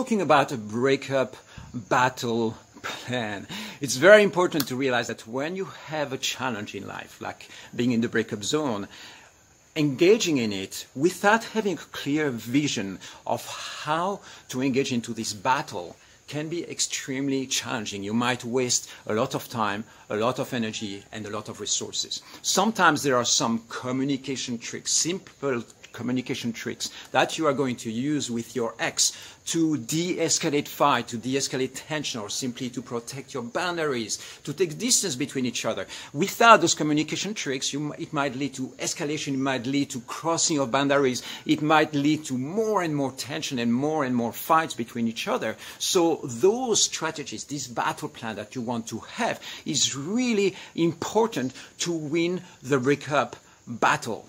talking about a breakup battle plan, it's very important to realize that when you have a challenge in life, like being in the breakup zone, engaging in it without having a clear vision of how to engage into this battle can be extremely challenging. You might waste a lot of time, a lot of energy, and a lot of resources. Sometimes there are some communication tricks, simple communication tricks that you are going to use with your ex to de-escalate fight, to de-escalate tension, or simply to protect your boundaries, to take distance between each other. Without those communication tricks, you, it might lead to escalation, it might lead to crossing of boundaries, it might lead to more and more tension and more and more fights between each other. So those strategies, this battle plan that you want to have is really important to win the breakup battle.